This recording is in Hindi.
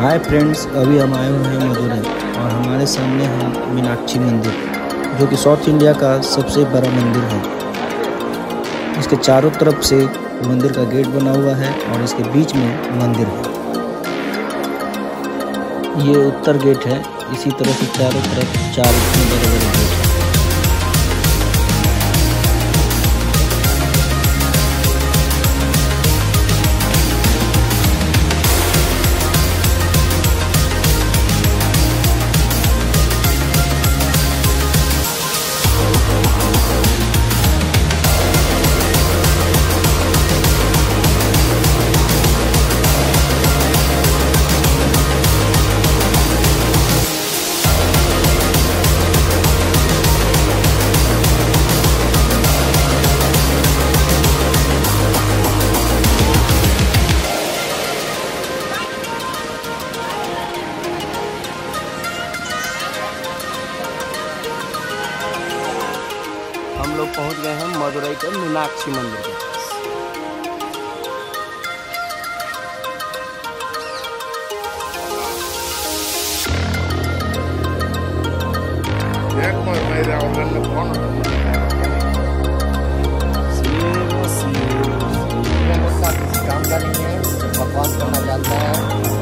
हाय फ्रेंड्स अभी हम आए हुए हैं मदुरई और हमारे सामने है मीनाक्षी मंदिर, जो कि साउथ इंडिया का सबसे बड़ा मंदिर है। इसके चारों तरफ़ से मंदिर का गेट बना हुआ है और इसके बीच में मंदिर है। ये उत्तर गेट है, इसी तरह से चारों तरफ़ चार बड़े बड़े गेट। हम लोग पहुँच गए हैं मदुरई के मीनाक्षी मंदिर के पास। भगवान है।